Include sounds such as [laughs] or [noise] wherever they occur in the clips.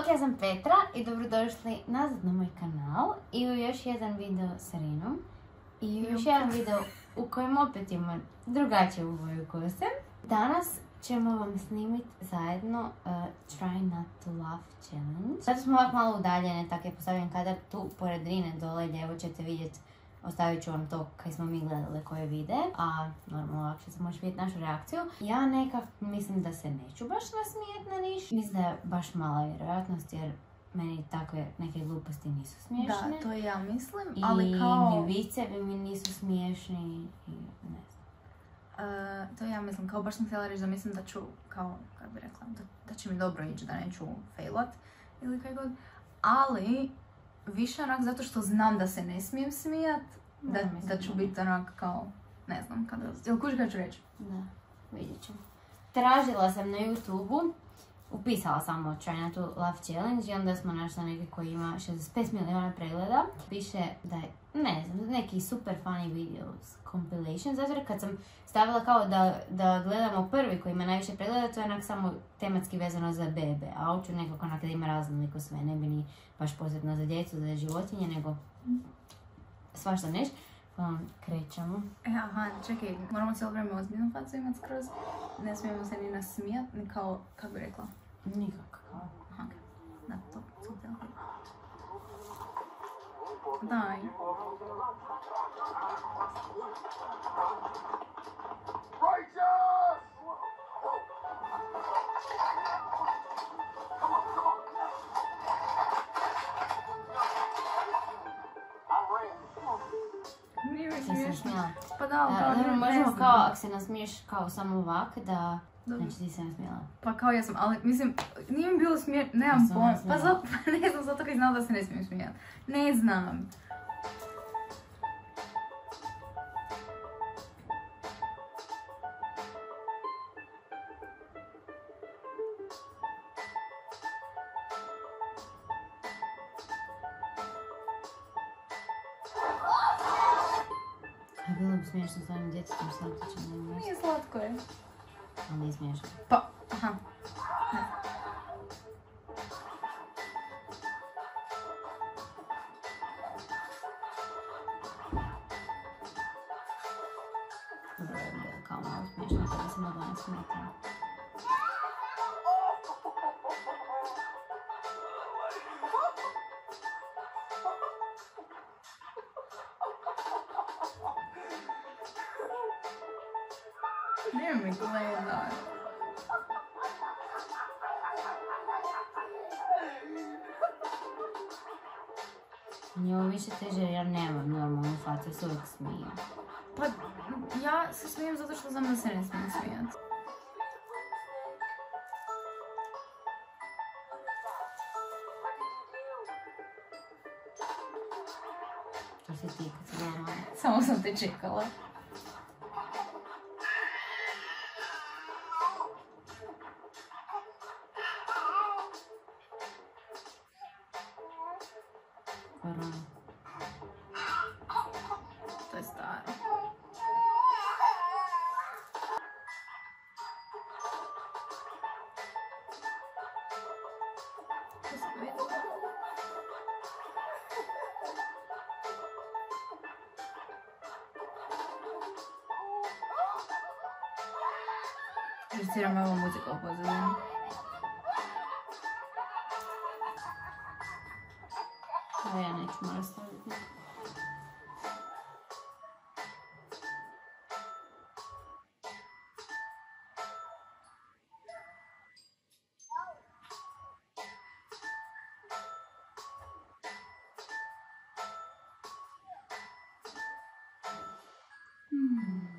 Ok, ja sam Petra i dobrodošli nazad na moj kanal i u još jedan video s Rinom. I u još jedan video u kojem opet imamo drugačiju boju kose. Danas ćemo vam snimiti zajedno uh, Try Not To Laugh Challenge. Sad smo ovako malo udaljene, tako je postavljen kadar tu pored Rine dole, lijevo ćete vidjeti Ostavit ću vam to kaj smo mi gledali koje vide, a normalno lakše se može vidjeti našu reakciju. Ja nekak mislim da se neću baš nasmijet na niš. Mislim da je baš mala vjerojatnost jer meni takve neke gluposti nisu smiješne. Da, to i ja mislim, I ali kao... ni vicevi mi nisu smiješni i ne znam. e, to ja mislim, kao baš sam htjela reći da mislim da ću, kao, kako bi rekla, da, da će mi dobro ići, da neću failat ili kaj god. Ali, više onak zato što znam da se ne smijem smijat, da, Da, da ću biti onak kao, ne znam, kada, jel kuži kad ću reći? Da, vidjet ćemo. Tražila sam na YouTube-u, upisala samo Try Not To Laugh Challenge i onda smo našla neki koji ima 65 milijuna pregleda. Piše da je, ne znam, neki super funny videos compilation, zato jer kad sam stavila kao da, da gledamo prvi koji ima najviše pregleda, to je onak samo tematski vezano za bebe, a hoću nekako onak da ima raznoliko sve, ne bi ni baš posebno za djecu, za životinje, nego svašta neš. Vam krećemo. E, aha, čekaj, moramo cijelo vrijeme ozbiljnu facu imat skroz. Ne smijemo se ni nasmijat, ni kao, kako bi rekla, Nikako. aha, da, to sam htjela. Daj. Pa da, A, kao dobro, ne, možemo kao, ako se nasmiješ kao samo ovak, da... Dobro. Znači ti se nasmijela. Pa kao ja sam, ali mislim, nije mi bilo smiješno, Ja nemam sam pojma. Pa zato, [laughs] ne znam, zato kaj znam da se ne smijem smijat. Ne znam. Я было бы смешно с вами дети, чем сладкое, чем аниме. Не сладкое. А не смешно. По. Ага. Да. Было бы кому смешно, когда сама была смешно. Meni je ovo više teže jer ja nemam normalnu facu, se uvijek smijem. Pa, ja se smijem zato što znam da se ne smijem smijat. To si ti kad si. Samo sam te čekala. para testar. Ritiriamo la musica, così. Kajanek mal sollten.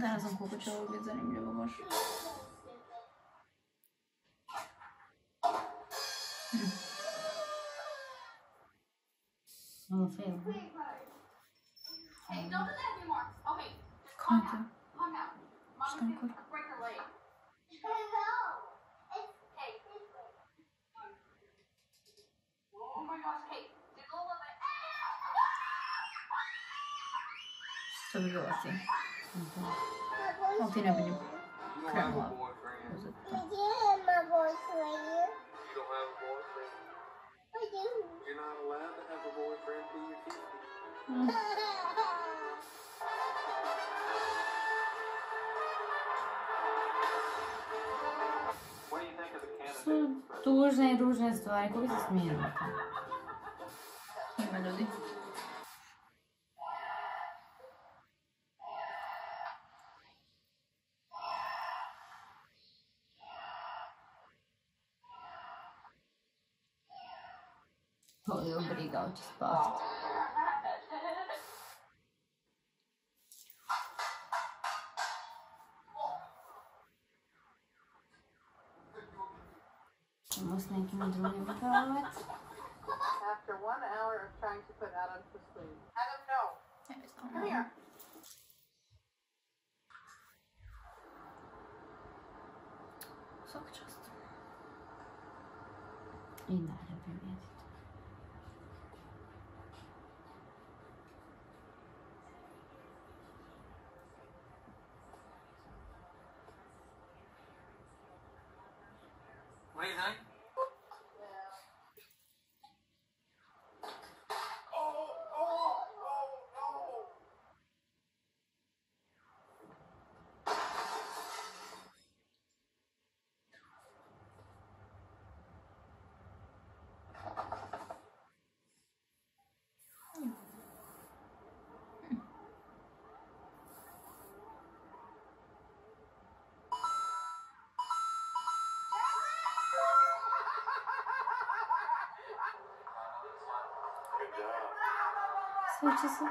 Zaraz on kukuczył, wiedzę, nie było może. Что взяла ты? Угу. ты не будем. Крема. Сложная и дружная история. Какой здесь мир? melhorzinho. Foi obrigar. Vamos ter que me drone Come just. What do you think? fırçası.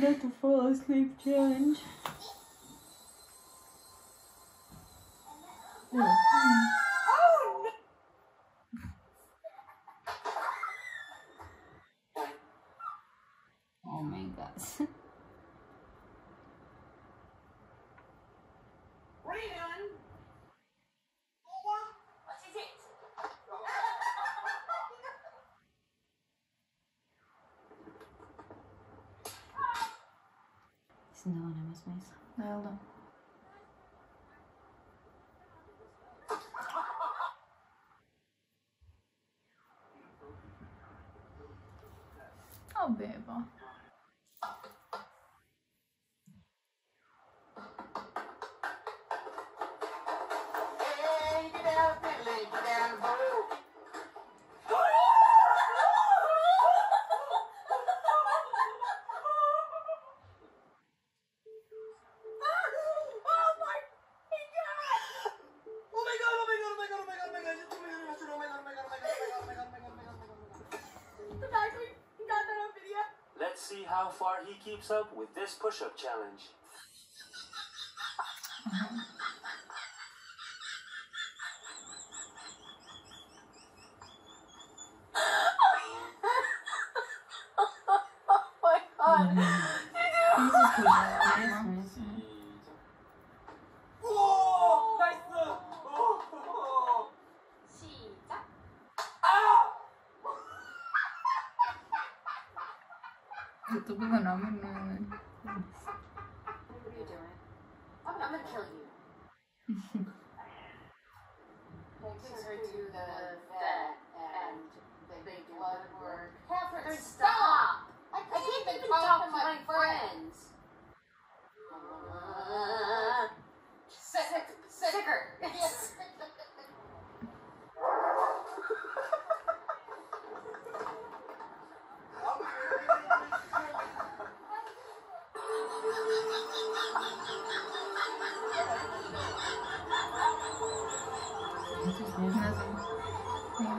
Get to of asleep, change. Oh my no Şimdi ona basmayız. Ne oldu? Abi bak. How far he keeps up with this push-up challenge. [laughs] What are you doing? I'm, I'm gonna kill you. [laughs] Takes her to the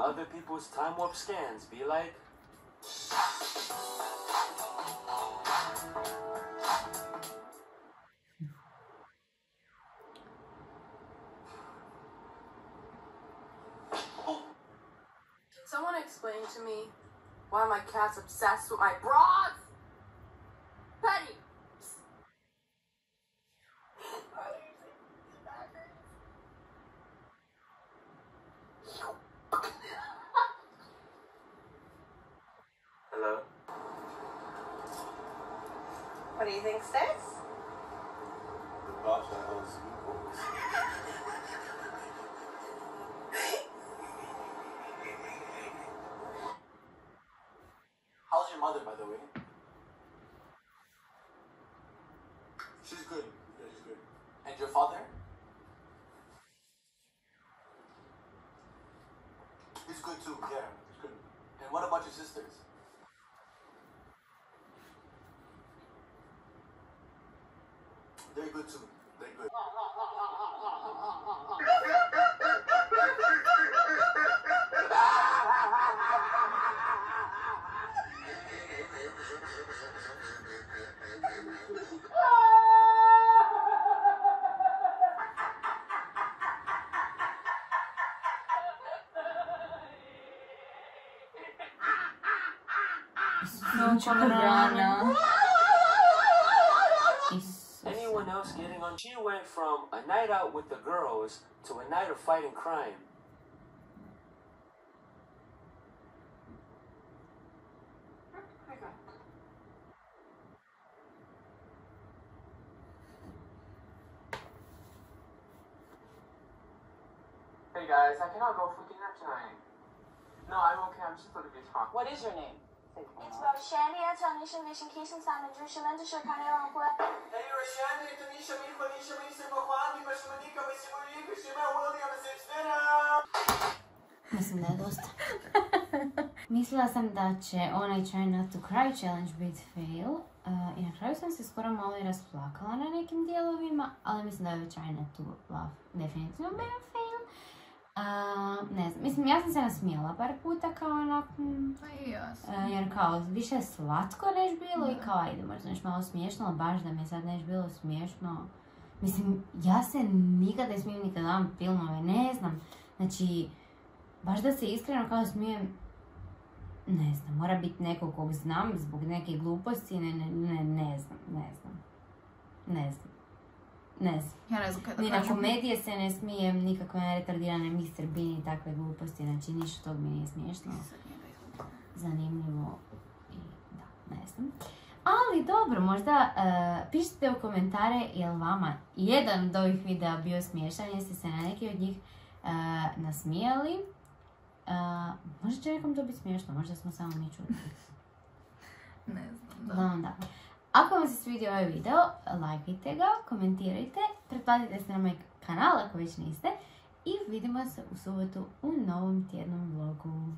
other people's time warp scans be like. Can someone explain to me why my cat's obsessed with my bras? Do you think, Sticks? The boss that owns Newport. How's your mother, by the way? She's good. Yeah, she's good. And your father? He's good too. Yeah, he's good. And what about your sisters? 이것좀 내거 No, Chocolate She went from a night out with the girls to a night of fighting crime. Hey guys, I cannot go for dinner tonight. No, I'm okay. I'm just a little bit hot. What is your name? Hey, Roshani, Tanisha, Micho, Nisha, Misha, Bahwani, Bashmanika, Bashmanika, Shima, William, Sipstina. Mislim da je dosta. [laughs] Mislila sam da će onaj Try Not To Cry challenge biti fail. uh, I na kraju sam se skoro malo i rasplakala na nekim dijelovima, ali mislim da je Try Not To Love definitivno bio fail. Uh, ne znam, mislim ja sam se nasmijala par puta kao onak, mm, Pa i ja sam. E, jer kao više je slatko neš bilo i kao ajde možda neš malo smiješno, ali baš da mi je sad neš bilo smiješno. Mislim, ja se nikad ne smijem ni kad gledam filmove, ne znam. Znači, baš da se iskreno kao smijem, ne znam, mora biti nekog kog znam zbog neke gluposti, ne, ne, ne, ne znam, ne znam. Ne znam. Ne znam. Ja ne znam kaj da Ni na kažem. komedije se ne smijem, nikakve retardirane Mr. Bean i takve gluposti, znači ništa tog mi nije smiješno zanimljivo i da, ne znam. Ali dobro, možda e, pišite u komentare je li vama jedan od ovih videa bio smiješan, jeste se na neki od njih e, nasmijali. E, možda će nekom to biti smiješno, možda smo samo mi čuli. [laughs] Ne znam, da. Da. Ako vam se svidio ovaj video, lajkajte ga, komentirajte, pretplatite se na moj kanal ako već niste i vidimo se u subotu u novom tjednom vlogu.